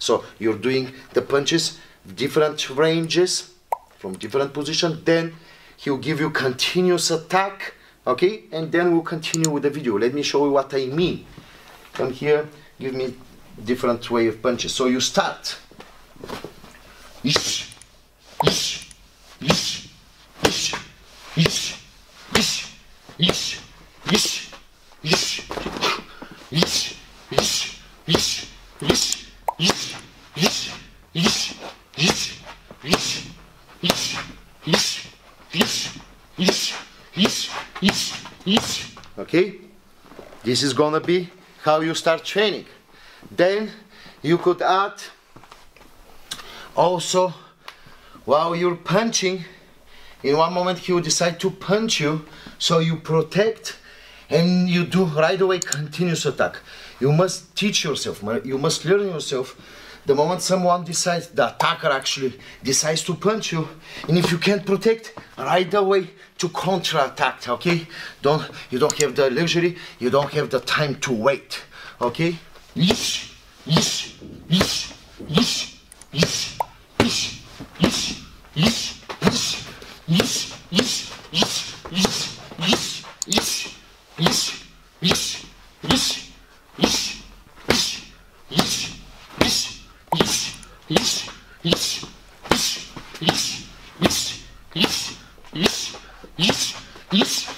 So you're doing the punches, different ranges from different position. Then he'll give you continuous attack, okay? And then we'll continue with the video. Let me show you what I mean. Come here, give me different way of punches. So you start. Ish, ish, ish, ish, ish, ish, ish, ish, Okay? This is gonna be how you start training. Then you could add also while you're punching in one moment he will decide to punch you so you protect and you do right away continuous attack. You must teach yourself you must learn yourself the moment someone decides the attacker actually decides to punch you and if you can't protect right away to counter attack okay don't you don't have the luxury you don't have the time to wait okay. Isso, isso, isso, isso, isso.